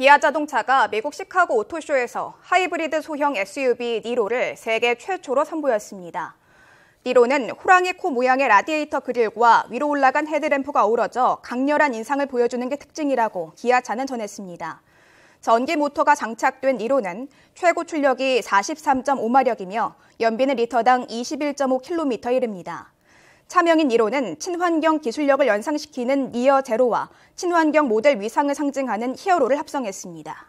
기아 자동차가 미국 시카고 오토쇼에서 하이브리드 소형 SUV 니로를 세계 최초로 선보였습니다. 니로는 호랑이 코 모양의 라디에이터 그릴과 위로 올라간 헤드램프가 어우러져 강렬한 인상을 보여주는 게 특징이라고 기아차는 전했습니다. 전기 모터가 장착된 니로는 최고 출력이 43.5마력이며 연비는 리터당 21.5km에 이릅니다. 차명인 니로는 친환경 기술력을 연상시키는 near zero와 친환경 모델 위상을 상징하는 hero를 합성했습니다.